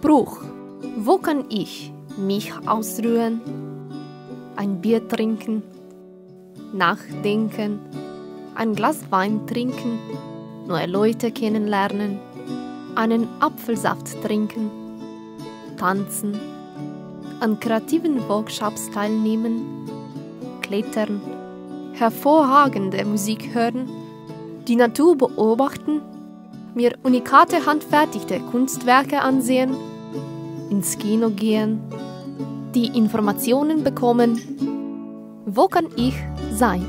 Bruch. Wo kann ich mich ausruhen? Ein Bier trinken, nachdenken, ein Glas Wein trinken, neue Leute kennenlernen, einen Apfelsaft trinken, tanzen, an kreativen Workshops teilnehmen, klettern, hervorragende Musik hören, die Natur beobachten, mir unikate handfertigte Kunstwerke ansehen, ins Kino gehen, die Informationen bekommen, wo kann ich sein?